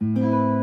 Música